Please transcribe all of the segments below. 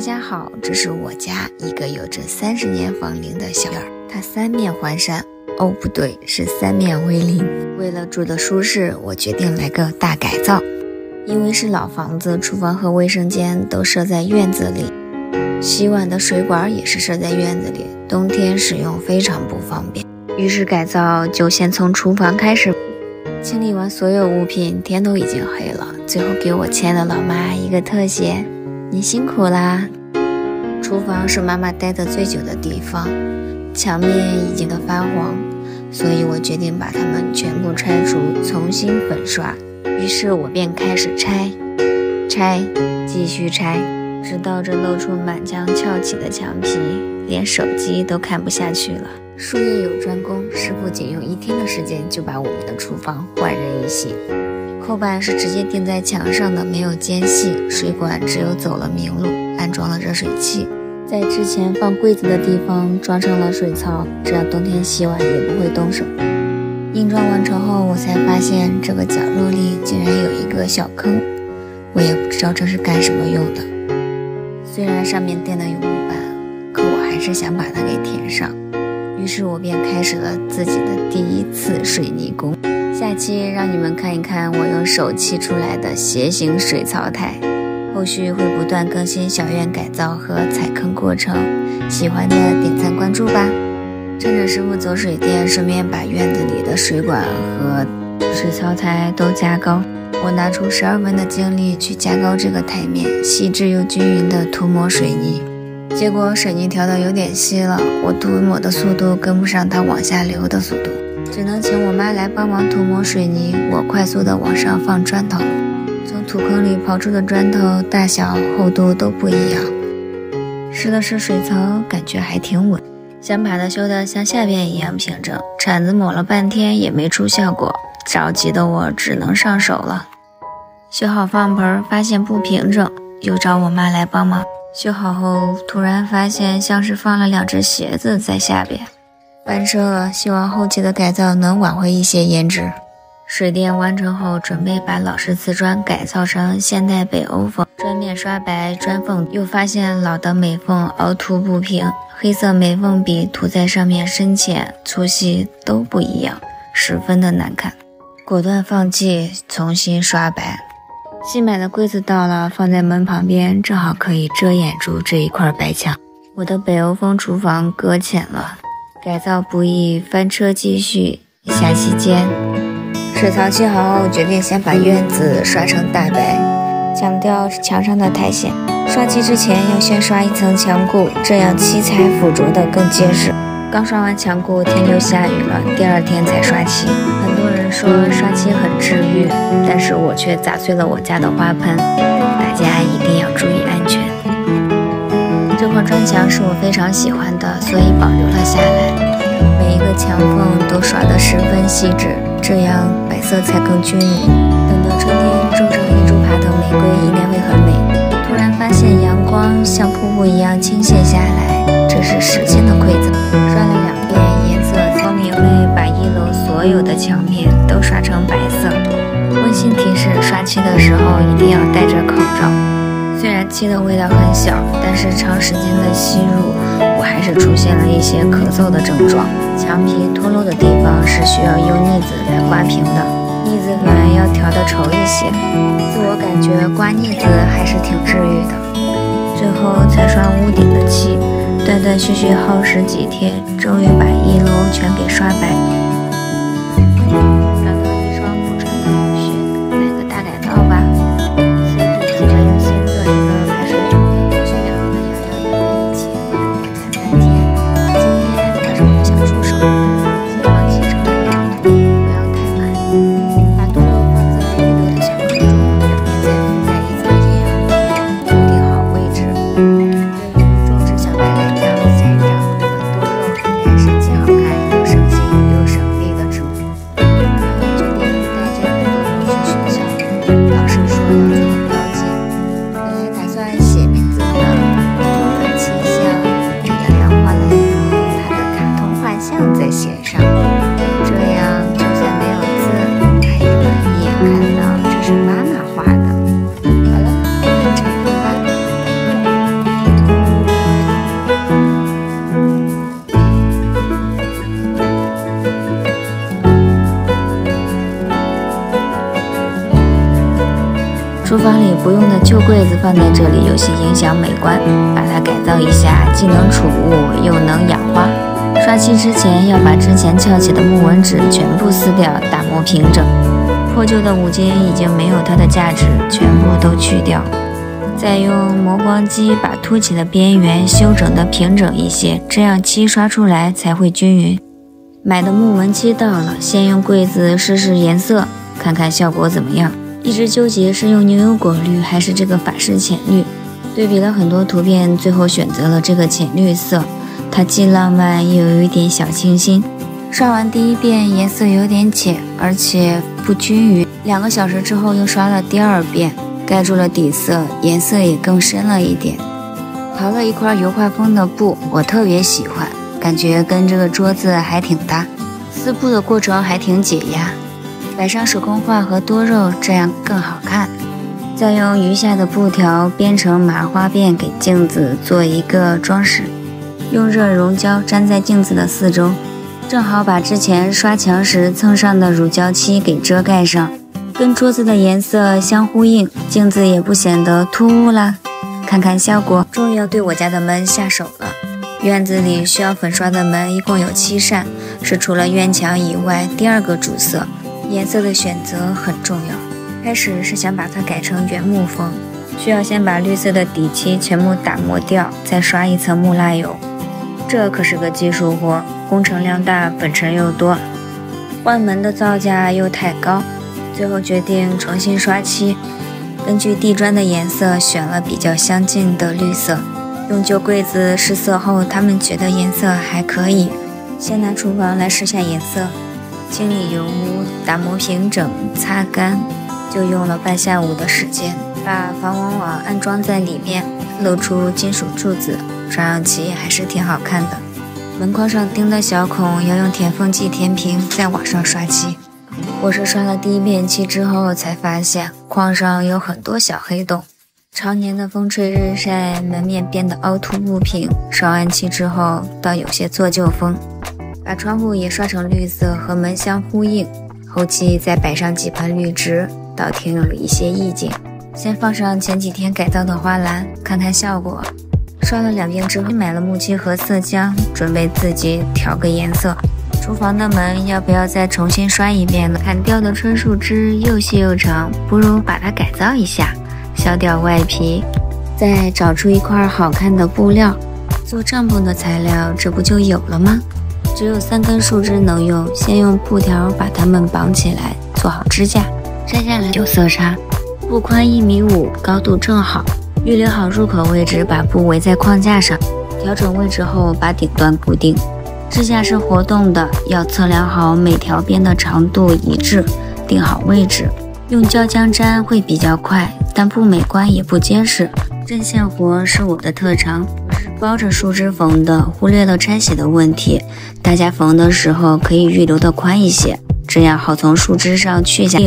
大家好，这是我家一个有着三十年房龄的小院儿，它三面环山。哦，不对，是三面为林。为了住的舒适，我决定来个大改造。因为是老房子，厨房和卫生间都设在院子里，洗碗的水管也是设在院子里，冬天使用非常不方便。于是改造就先从厨房开始。清理完所有物品，天都已经黑了。最后给我亲爱的老妈一个特写，你辛苦啦。厨房是妈妈待的最久的地方，墙面已经都发黄，所以我决定把它们全部拆除，重新粉刷。于是我便开始拆，拆，继续拆，直到这露出满墙翘起的墙皮，连手机都看不下去了。术业有专攻，师傅仅用一天的时间就把我们的厨房焕然一新。扣板是直接钉在墙上的，没有间隙。水管只有走了明路，安装了热水器，在之前放柜子的地方装上了水槽，这样冬天洗碗也不会冻手。硬装完成后，我才发现这个角落里竟然有一个小坑，我也不知道这是干什么用的。虽然上面垫的有木板，可我还是想把它给填上。于是我便开始了自己的第一次水泥工。下期让你们看一看我用手砌出来的斜形水槽台。后续会不断更新小院改造和踩坑过程，喜欢的点赞关注吧。趁着师傅走水电，顺便把院子里的水管和水槽台都加高。我拿出十二分的精力去加高这个台面，细致又均匀地涂抹水泥。结果水泥调的有点稀了，我涂抹的速度跟不上它往下流的速度，只能请我妈来帮忙涂抹水泥，我快速的往上放砖头。从土坑里刨出的砖头大小、厚度都不一样。试了试水槽，感觉还挺稳，想把它修得像下边一样平整。铲子抹了半天也没出效果，着急的我只能上手了。修好放盆，发现不平整，又找我妈来帮忙。修好后，突然发现像是放了两只鞋子在下边，翻车了。希望后期的改造能挽回一些颜值。水电完成后，准备把老式瓷砖改造成现代北欧风，砖面刷白，砖缝又发现老的美缝凹凸不平，黑色美缝笔涂在上面深浅粗细都不一样，十分的难看，果断放弃，重新刷白。新买的柜子到了，放在门旁边，正好可以遮掩住这一块白墙。我的北欧风厨房搁浅了，改造不易，翻车继续。下期见。水槽砌好后，决定先把院子刷成大白，强调墙上的苔藓。刷漆之前要先刷一层墙固，这样漆彩附着的更结实。刚刷完墙固，天就下雨了，第二天才刷漆。很多人说刷漆很治愈，但是我却砸碎了我家的花盆。大家一定要注意安全。这块砖墙是我非常喜欢的，所以保留了下来。每一个墙缝都刷得十分细致，这样白色才更均匀。等到春天种上一株爬藤玫瑰，应该会很美。突然发现阳光像瀑布一样倾泻下来。这是时间的馈赠。刷了两遍，颜色聪明会把一楼所有的墙面都刷成白色。温馨提示：刷漆的时候一定要戴着口罩。漆的味道很小，但是长时间的吸入，我还是出现了一些咳嗽的症状。墙皮脱落的地方是需要用腻子来刮平的，腻子粉要调的稠一些。自我感觉刮腻子还是挺治愈的。最后才刷屋顶的漆。断断续续耗时几天，终于把一楼全给刷白。厨房里不用的旧柜子放在这里有些影响美观，把它改造一下，既能储物又能养花。刷漆之前要把之前翘起的木纹纸全部撕掉，打磨平整。破旧的五金已经没有它的价值，全部都去掉。再用磨光机把凸起的边缘修整的平整一些，这样漆刷出来才会均匀。买的木纹漆到了，先用柜子试试颜色，看看效果怎么样。一直纠结是用牛油果绿还是这个法式浅绿，对比了很多图片，最后选择了这个浅绿色。它既浪漫又有一点小清新。刷完第一遍颜色有点浅，而且不均匀。两个小时之后又刷了第二遍，盖住了底色，颜色也更深了一点。淘了一块油画风的布，我特别喜欢，感觉跟这个桌子还挺搭。撕布的过程还挺解压，摆上手工画和多肉，这样更好看。再用余下的布条编成麻花辫，给镜子做一个装饰。用热熔胶粘在镜子的四周，正好把之前刷墙时蹭上的乳胶漆给遮盖上，跟桌子的颜色相呼应，镜子也不显得突兀啦。看看效果，终于要对我家的门下手了。院子里需要粉刷的门一共有七扇，是除了院墙以外第二个主色，颜色的选择很重要。开始是想把它改成原木风，需要先把绿色的底漆全部打磨掉，再刷一层木蜡油。这可是个技术活，工程量大，粉尘又多，换门的造价又太高，最后决定重新刷漆。根据地砖的颜色选了比较相近的绿色，用旧柜子试色后，他们觉得颜色还可以。先拿厨房来试下颜色，清理油污，打磨平整，擦干，就用了半下午的时间。把防蚊网安装在里面，露出金属柱子。刷上漆还是挺好看的，门框上钉的小孔要用填缝剂填平，再往上刷漆。我是刷了第一遍漆之后才发现框上有很多小黑洞，常年的风吹日晒，门面变得凹凸不平。刷完漆之后倒有些做旧风，把窗户也刷成绿色和门相呼应，后期再摆上几盆绿植，倒挺有一些意境。先放上前几天改造的花篮，看看效果。刷了两遍之后，买了木漆和色浆，准备自己调个颜色。厨房的门要不要再重新刷一遍呢？砍掉的椿树枝又细又长，不如把它改造一下，削掉外皮，再找出一块好看的布料，做帐篷的材料，这不就有了吗？只有三根树枝能用，先用布条把它们绑起来，做好支架，摘下来就色差。布宽一米五，高度正好。预留好入口位置，把布围在框架上，调整位置后把顶端固定。支架是活动的，要测量好每条边的长度一致，定好位置。用胶浆粘会比较快，但不美观也不结实。针线活是我的特长，包着树枝缝的，忽略了拆洗的问题。大家缝的时候可以预留的宽一些，这样好从树枝上去下。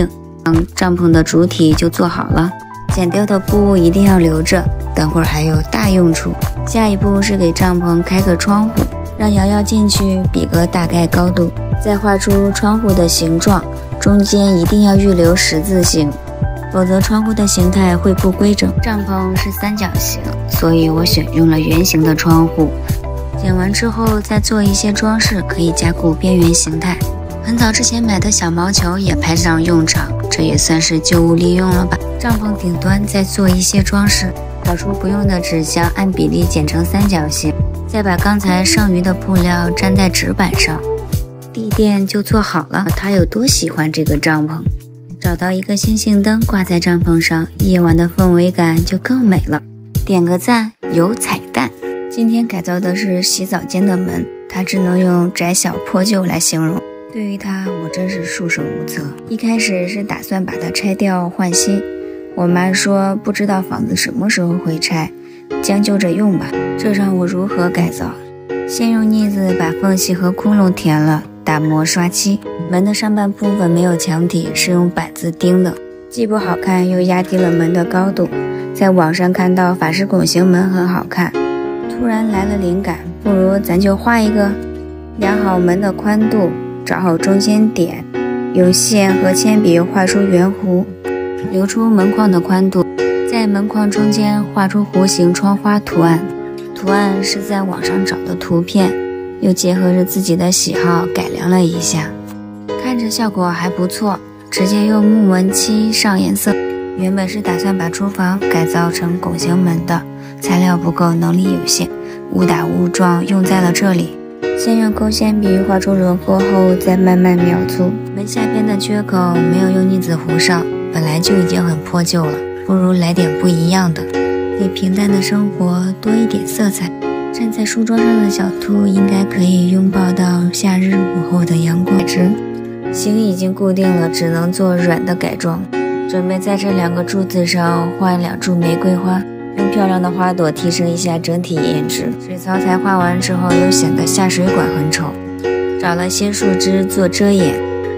嗯，帐篷的主体就做好了。剪掉的布一定要留着，等会儿还有大用处。下一步是给帐篷开个窗户，让瑶瑶进去比个大概高度，再画出窗户的形状，中间一定要预留十字形，否则窗户的形态会不规整。帐篷是三角形，所以我选用了圆形的窗户。剪完之后再做一些装饰，可以加固边缘形态。很早之前买的小毛球也派上用场，这也算是旧物利用了吧。帐篷顶端再做一些装饰，找出不用的纸箱，按比例剪成三角形，再把刚才剩余的布料粘在纸板上，地垫就做好了。他有多喜欢这个帐篷？找到一个星星灯挂在帐篷上，夜晚的氛围感就更美了。点个赞，有彩蛋！今天改造的是洗澡间的门，它只能用窄小破旧来形容。对于它，我真是束手无策。一开始是打算把它拆掉换新，我妈说不知道房子什么时候会拆，将就着用吧。这让我如何改造？先用腻子把缝隙和窟窿填了，打磨刷漆。门的上半部分没有墙体，是用板子钉的，既不好看又压低了门的高度。在网上看到法式拱形门很好看，突然来了灵感，不如咱就画一个，量好门的宽度。找好中间点，用线和铅笔画出圆弧，留出门框的宽度。在门框中间画出弧形窗花图案，图案是在网上找的图片，又结合着自己的喜好改良了一下，看着效果还不错。直接用木纹漆上颜色。原本是打算把厨房改造成拱形门的，材料不够，能力有限，误打误撞用在了这里。先用勾线笔画出轮廓后，再慢慢描粗。门下边的缺口没有用腻子糊上，本来就已经很破旧了，不如来点不一样的，给平淡的生活多一点色彩。站在书桌上的小兔应该可以拥抱到夏日午后的阳光。形已经固定了，只能做软的改装。准备在这两个柱子上画两株玫瑰花，用漂亮的花朵提升一下整体颜值。水槽才画完之后，又显得下水管很丑。找了些树枝做遮掩，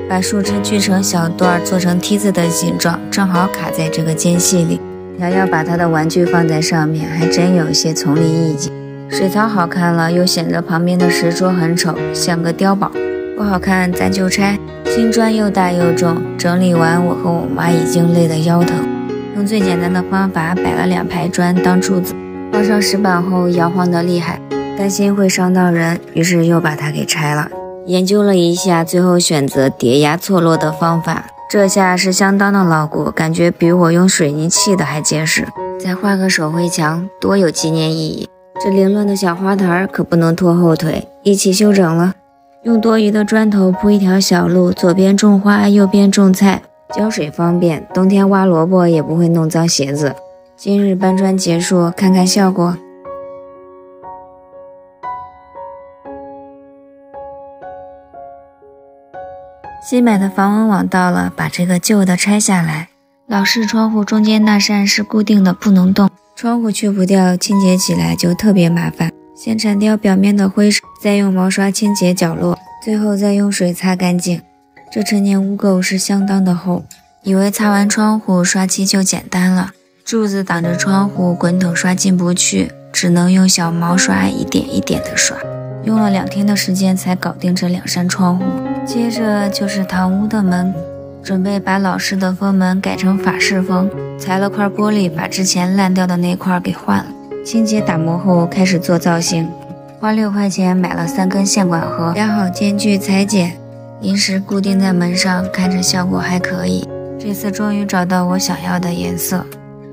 把树枝锯成小段，做成梯子的形状，正好卡在这个间隙里。瑶瑶把她的玩具放在上面，还真有些丛林意境。水槽好看了，又显得旁边的石桌很丑，像个碉堡。不好看，咱就拆。新砖又大又重，整理完我和我妈已经累得腰疼。用最简单的方法摆了两排砖当柱子，放上石板后摇晃得厉害，担心会伤到人，于是又把它给拆了。研究了一下，最后选择叠压错落的方法，这下是相当的牢固，感觉比我用水泥砌的还结实。再画个手绘墙，多有纪念意义。这凌乱的小花坛可不能拖后腿，一起修整了。用多余的砖头铺一条小路，左边种花，右边种菜，浇水方便。冬天挖萝卜也不会弄脏鞋子。今日搬砖结束，看看效果。新买的防蚊网到了，把这个旧的拆下来。老式窗户中间那扇是固定的，不能动。窗户去不掉，清洁起来就特别麻烦。先铲掉表面的灰尘，再用毛刷清洁角落，最后再用水擦干净。这陈年污垢是相当的厚，以为擦完窗户刷漆就简单了。柱子挡着窗户，滚筒刷进不去，只能用小毛刷一点一点的刷。用了两天的时间才搞定这两扇窗户。接着就是堂屋的门，准备把老式的风门改成法式风，裁了块玻璃，把之前烂掉的那块给换了。清洁打磨后，开始做造型。花六块钱买了三根线管盒，压好间距裁剪，临时固定在门上，看着效果还可以。这次终于找到我想要的颜色。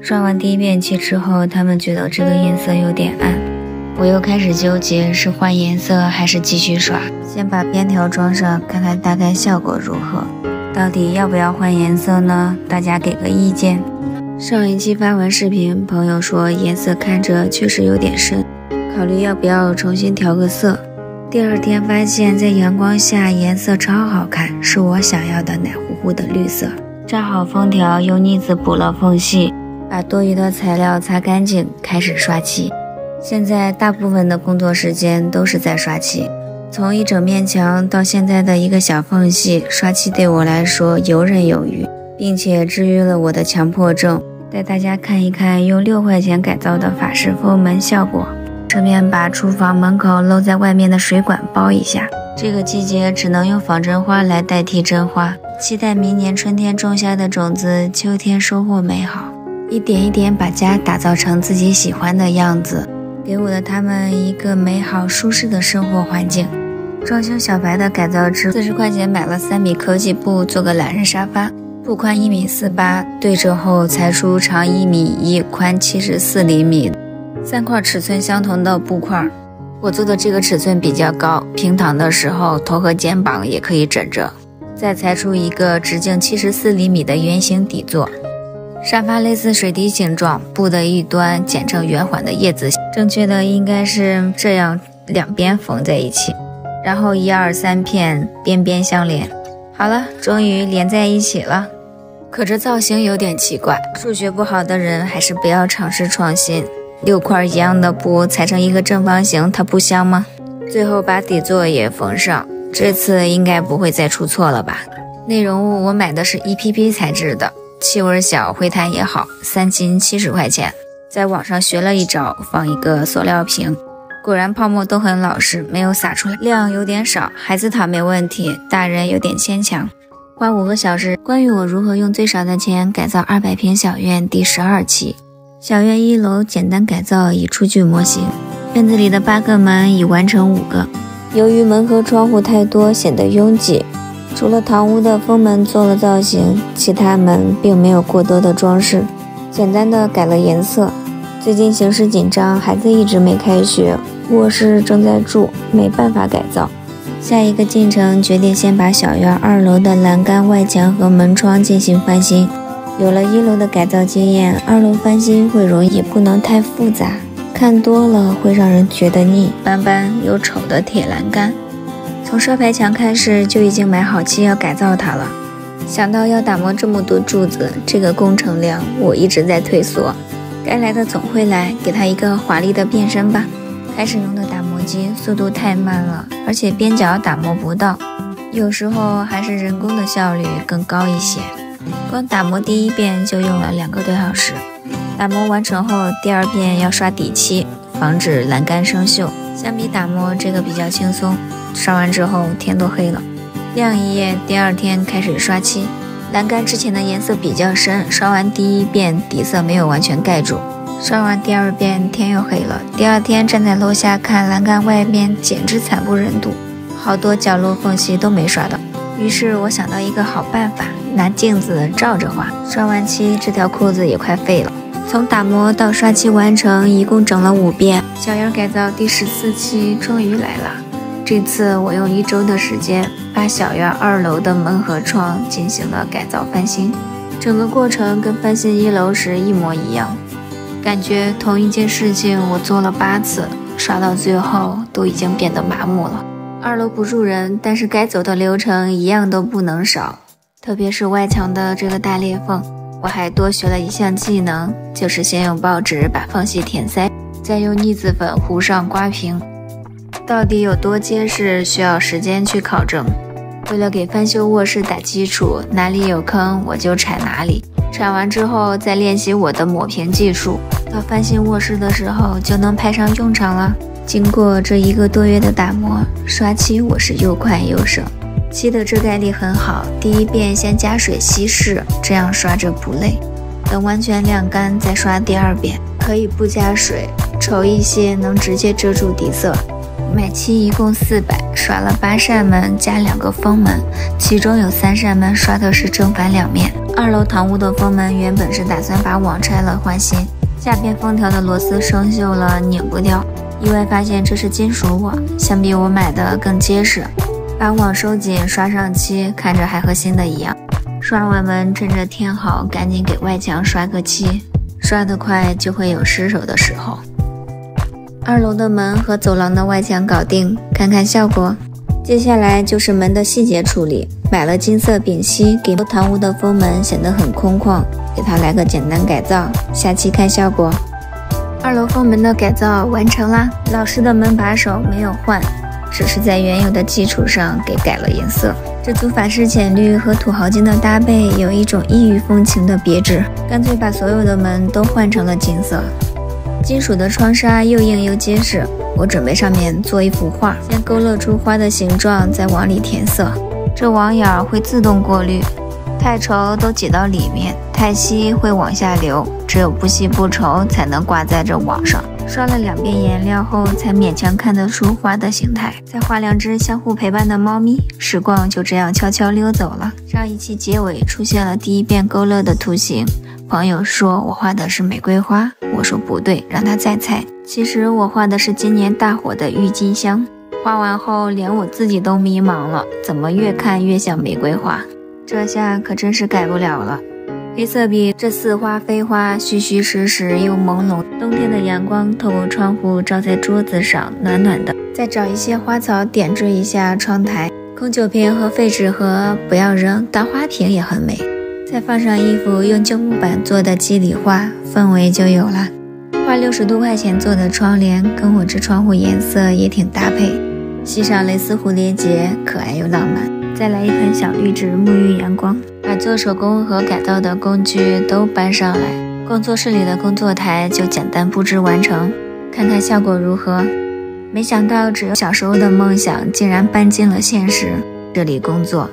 刷完第一遍漆之后，他们觉得这个颜色有点暗，我又开始纠结是换颜色还是继续刷。先把边条装上，看看大概效果如何。到底要不要换颜色呢？大家给个意见。上一期发完视频，朋友说颜色看着确实有点深，考虑要不要重新调个色。第二天发现，在阳光下颜色超好看，是我想要的奶乎乎的绿色。扎好封条，用腻子补了缝隙，把多余的材料擦干净，开始刷漆。现在大部分的工作时间都是在刷漆，从一整面墙到现在的一个小缝隙，刷漆对我来说游刃有余，并且治愈了我的强迫症。带大家看一看用六块钱改造的法式风门效果。顺便把厨房门口露在外面的水管包一下。这个季节只能用仿真花来代替真花。期待明年春天种下的种子，秋天收获美好。一点一点把家打造成自己喜欢的样子，给我的他们一个美好舒适的生活环境。装修小白的改造之四十块钱买了三米科技布做个懒人沙发。布宽一米四八，对折后裁出长一米一、宽七十四厘米，三块尺寸相同的布块。我做的这个尺寸比较高，平躺的时候头和肩膀也可以枕着。再裁出一个直径七十四厘米的圆形底座。沙发类似水滴形状，布的一端剪成圆环的叶子，正确的应该是这样，两边缝在一起，然后一二三片边边相连。好了，终于连在一起了。可这造型有点奇怪，数学不好的人还是不要尝试创新。六块一样的布裁成一个正方形，它不香吗？最后把底座也缝上，这次应该不会再出错了吧？内容物我买的是 EPP 材质的，气味小，回弹也好，三斤七十块钱。在网上学了一招，放一个塑料瓶。果然泡沫都很老实，没有洒出来，量有点少，孩子躺没问题，大人有点牵强。花五个小时，关于我如何用最少的钱改造二百平小院第十二期。小院一楼简单改造已初具模型，院子里的八个门已完成五个。由于门和窗户太多，显得拥挤。除了堂屋的封门做了造型，其他门并没有过多的装饰，简单的改了颜色。最近形势紧张，孩子一直没开学，卧室正在住，没办法改造。下一个进程决定先把小院二楼的栏杆、外墙和门窗进行翻新。有了一楼的改造经验，二楼翻新会容易，不能太复杂，看多了会让人觉得腻。斑斑又丑的铁栏杆，从刷白墙开始就已经买好漆要改造它了。想到要打磨这么多柱子，这个工程量我一直在退缩。该来的总会来，给它一个华丽的变身吧。开始用的打磨机速度太慢了，而且边角打磨不到，有时候还是人工的效率更高一些。光打磨第一遍就用了两个多小时，打磨完成后，第二遍要刷底漆，防止栏杆生锈。相比打磨，这个比较轻松。刷完之后天都黑了，晾一夜，第二天开始刷漆。栏杆之前的颜色比较深，刷完第一遍底色没有完全盖住，刷完第二遍天又黑了。第二天站在楼下看栏杆外面，简直惨不忍睹，好多角落缝隙都没刷到。于是我想到一个好办法。拿镜子照着画，刷完漆，这条裤子也快废了。从打磨到刷漆完成，一共整了五遍。小院改造第十四期终于来了。这次我用一周的时间，把小院二楼的门和窗进行了改造翻新。整个过程跟翻新一楼时一模一样，感觉同一件事情我做了八次，刷到最后都已经变得麻木了。二楼不住人，但是该走的流程一样都不能少。特别是外墙的这个大裂缝，我还多学了一项技能，就是先用报纸把缝隙填塞，再用腻子粉糊上刮平。到底有多结实，需要时间去考证。为了给翻修卧室打基础，哪里有坑我就铲哪里，铲完之后再练习我的抹平技术，到翻新卧室的时候就能派上用场了。经过这一个多月的打磨，刷漆我是又快又省。漆的遮盖力很好，第一遍先加水稀释，这样刷着不累。等完全晾干再刷第二遍，可以不加水，稠一些能直接遮住底色。买漆一共四百，刷了八扇门加两个封门，其中有三扇门刷的是正反两面。二楼堂屋的封门原本是打算把网拆了换新，下边封条的螺丝生锈了，拧不掉，意外发现这是金属网，相比我买的更结实。把网收紧，刷上漆，看着还和新的一样。刷完门，趁着天好，赶紧给外墙刷个漆。刷得快，就会有失手的时候。二楼的门和走廊的外墙搞定，看看效果。接下来就是门的细节处理，买了金色丙烯，给堂屋的封门显得很空旷，给它来个简单改造。下期看效果。二楼封门的改造完成啦，老式的门把手没有换。只是在原有的基础上给改了颜色，这组法式浅绿和土豪金的搭配有一种异域风情的别致，干脆把所有的门都换成了金色。金属的窗纱又硬又结实，我准备上面做一幅画，先勾勒出花的形状，再往里填色。这网眼会自动过滤，太稠都挤到里面，太稀会往下流，只有不稀不稠才能挂在这网上。刷了两遍颜料后，才勉强看得出花的形态。再画两只相互陪伴的猫咪，时光就这样悄悄溜走了。上一期结尾出现了第一遍勾勒的图形，朋友说我画的是玫瑰花，我说不对，让他再猜。其实我画的是今年大火的郁金香。画完后，连我自己都迷茫了，怎么越看越像玫瑰花？这下可真是改不了了。黑色笔，这似花非花，虚虚实实又朦胧。冬天的阳光透过窗户照在桌子上，暖暖的。再找一些花草点缀一下窗台。空酒瓶和废纸盒不要扔，当花瓶也很美。再放上一幅用旧木板做的肌理画，氛围就有了。花六十多块钱做的窗帘，跟我这窗户颜色也挺搭配。系上蕾丝蝴蝶结，可爱又浪漫。再来一盆小绿植，沐浴阳光。把做手工和改造的工具都搬上来，工作室里的工作台就简单布置完成，看看效果如何。没想到，只有小时候的梦想竟然搬进了现实，这里工作。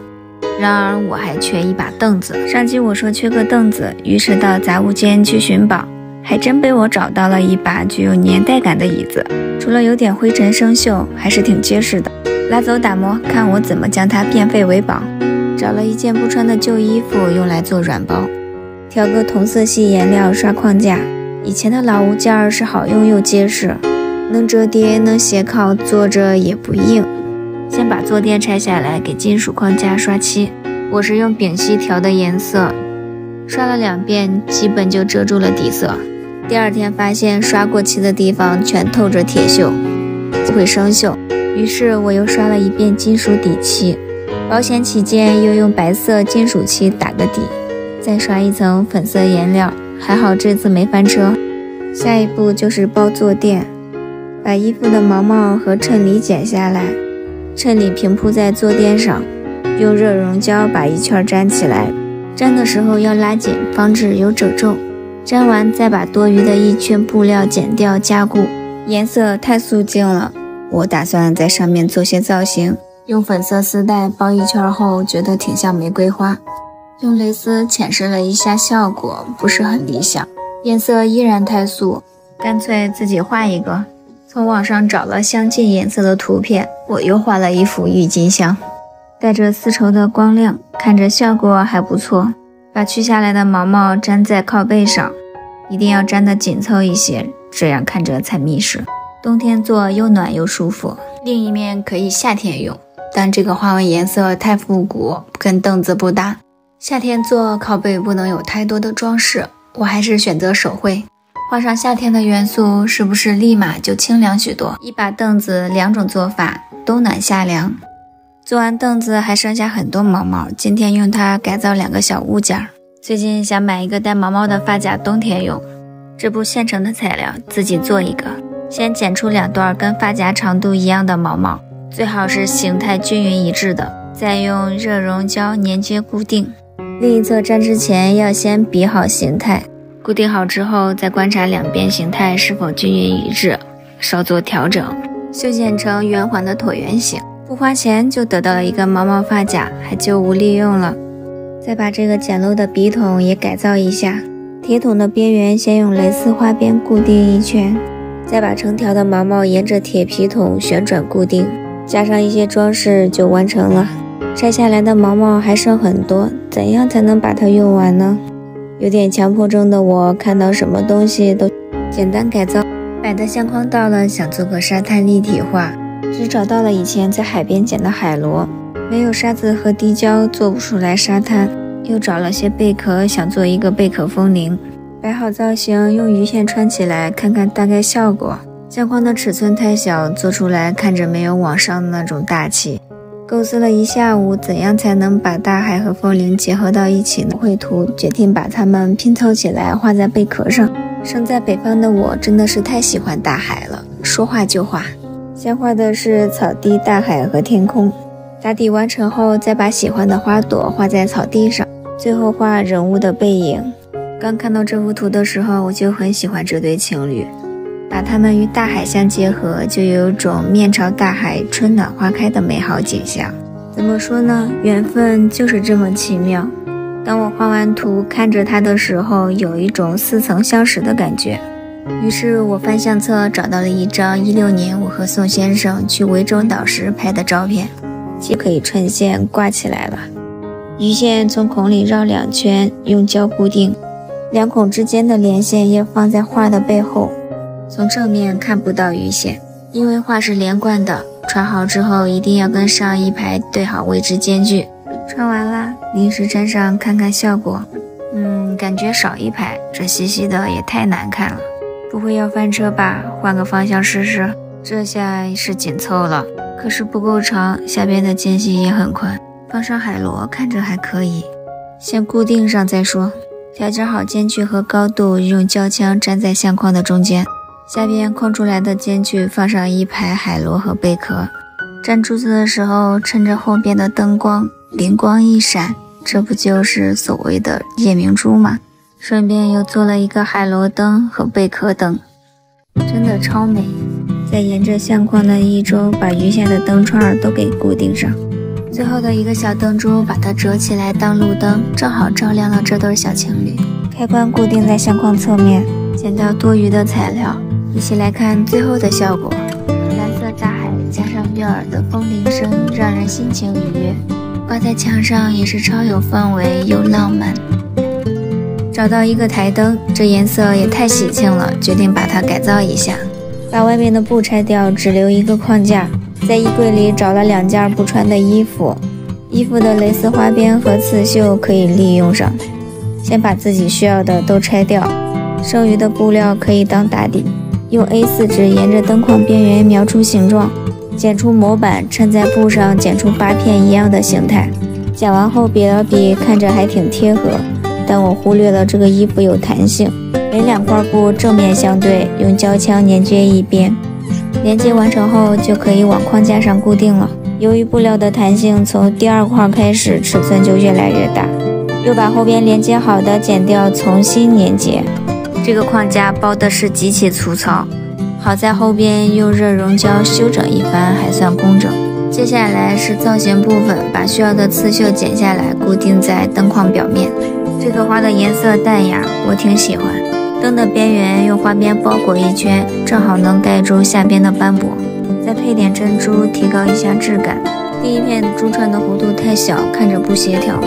然而，我还缺一把凳子。上期我说缺个凳子，于是到杂物间去寻宝，还真被我找到了一把具有年代感的椅子，除了有点灰尘生锈，还是挺结实的。拉走打磨，看我怎么将它变废为宝。找了一件不穿的旧衣服用来做软包，挑个同色系颜料刷框架。以前的老物件是好用又结实，能折叠，能斜靠，坐着也不硬。先把坐垫拆下来，给金属框架刷漆。我是用丙烯调的颜色，刷了两遍，基本就遮住了底色。第二天发现刷过漆的地方全透着铁锈，会生锈。于是我又刷了一遍金属底漆，保险起见又用白色金属漆打个底，再刷一层粉色颜料。还好这次没翻车。下一步就是包坐垫，把衣服的毛毛和衬里剪下来，衬里平铺在坐垫上，用热熔胶把一圈粘起来，粘的时候要拉紧，防止有褶皱。粘完再把多余的一圈布料剪掉加固。颜色太素净了。我打算在上面做些造型，用粉色丝带包一圈后，觉得挺像玫瑰花。用蕾丝浅试了一下，效果不是很理想，颜色依然太素，干脆自己画一个。从网上找了相近颜色的图片，我又画了一幅郁金香，带着丝绸的光亮，看着效果还不错。把取下来的毛毛粘在靠背上，一定要粘得紧凑一些，这样看着才密实。冬天做又暖又舒服，另一面可以夏天用，但这个花纹颜色太复古，跟凳子不搭。夏天做靠背不能有太多的装饰，我还是选择手绘，画上夏天的元素，是不是立马就清凉许多？一把凳子，两种做法，冬暖夏凉。做完凳子还剩下很多毛毛，今天用它改造两个小物件。最近想买一个带毛毛的发夹，冬天用。这不现成的材料，自己做一个。先剪出两段跟发夹长度一样的毛毛，最好是形态均匀一致的，再用热熔胶粘接固定。另一侧粘之前要先比好形态，固定好之后再观察两边形态是否均匀一致，稍作调整，修剪成圆环的椭圆形。不花钱就得到了一个毛毛发夹，还旧无利用了。再把这个简陋的笔筒也改造一下，铁筒的边缘先用蕾丝花边固定一圈。再把成条的毛毛沿着铁皮筒旋转固定，加上一些装饰就完成了。摘下来的毛毛还剩很多，怎样才能把它用完呢？有点强迫症的我，看到什么东西都简单改造。买的相框到了，想做个沙滩立体画，只找到了以前在海边捡的海螺，没有沙子和滴胶做不出来沙滩。又找了些贝壳，想做一个贝壳风铃。摆好造型，用鱼线穿起来，看看大概效果。相框的尺寸太小，做出来看着没有网上那种大气。构思了一下午，怎样才能把大海和风铃结合到一起呢？绘图决定把它们拼凑起来，画在贝壳上。生在北方的我真的是太喜欢大海了，说画就画。先画的是草地、大海和天空。打底完成后，再把喜欢的花朵画在草地上，最后画人物的背影。刚看到这幅图的时候，我就很喜欢这对情侣，把它们与大海相结合，就有种面朝大海、春暖花开的美好景象。怎么说呢？缘分就是这么奇妙。当我画完图，看着它的时候，有一种似曾相识的感觉。于是我翻相册，找到了一张一六年我和宋先生去涠洲岛时拍的照片，就可以串线挂起来了。鱼线从孔里绕两圈，用胶固定。两孔之间的连线要放在画的背后，从正面看不到鱼线，因为画是连贯的。穿好之后一定要跟上一排对好位置间距。穿完了，临时粘上看看效果。嗯，感觉少一排，这细细的也太难看了。不会要翻车吧？换个方向试试。这下是紧凑了，可是不够长，下边的间隙也很宽。放上海螺看着还可以，先固定上再说。调整好间距和高度，用胶枪粘在相框的中间，下边空出来的间距放上一排海螺和贝壳。粘珠子的时候，趁着后边的灯光，灵光一闪，这不就是所谓的夜明珠吗？顺便又做了一个海螺灯和贝壳灯，真的超美。再沿着相框的一周，把余下的灯串都给固定上。最后的一个小灯珠，把它折起来当路灯，正好照亮了这对小情侣。开关固定在相框侧面，剪掉多余的材料，一起来看最后的效果。蓝色大海加上悦耳的风铃声，让人心情愉悦。挂在墙上也是超有氛围又浪漫。找到一个台灯，这颜色也太喜庆了，决定把它改造一下。把外面的布拆掉，只留一个框架。在衣柜里找了两件不穿的衣服，衣服的蕾丝花边和刺绣可以利用上。先把自己需要的都拆掉，剩余的布料可以当打底。用 A4 纸沿着灯框边缘描出形状，剪出模板，衬在布上，剪出八片一样的形态。剪完后比了比，看着还挺贴合。但我忽略了这个衣服有弹性，每两块布正面相对，用胶枪粘接一边，连接完成后就可以往框架上固定了。由于布料的弹性，从第二块开始尺寸就越来越大。又把后边连接好的剪掉，重新连接。这个框架包的是极其粗糙，好在后边用热熔胶修整一番，还算工整。接下来是造型部分，把需要的刺绣剪下来，固定在灯框表面。这个花的颜色淡雅，我挺喜欢。灯的边缘用花边包裹一圈，正好能盖住下边的斑驳。再配点珍珠，提高一下质感。第一片珠串的弧度太小，看着不协调，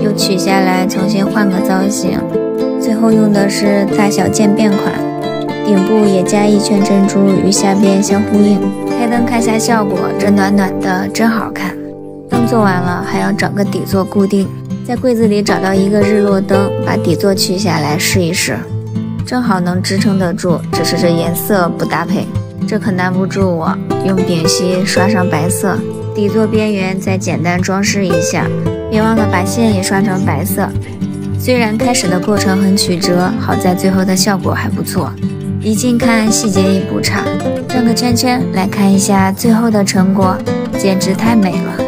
又取下来重新换个造型。最后用的是大小渐变款，顶部也加一圈珍珠，与下边相呼应。开灯看下效果，这暖暖的真好看。灯做完了，还要找个底座固定。在柜子里找到一个日落灯，把底座取下来试一试，正好能支撑得住。只是这颜色不搭配，这可难不住我。用丙烯刷上白色，底座边缘再简单装饰一下，别忘了把线也刷成白色。虽然开始的过程很曲折，好在最后的效果还不错。离近看细节也不差。转个圈圈来看一下最后的成果，简直太美了。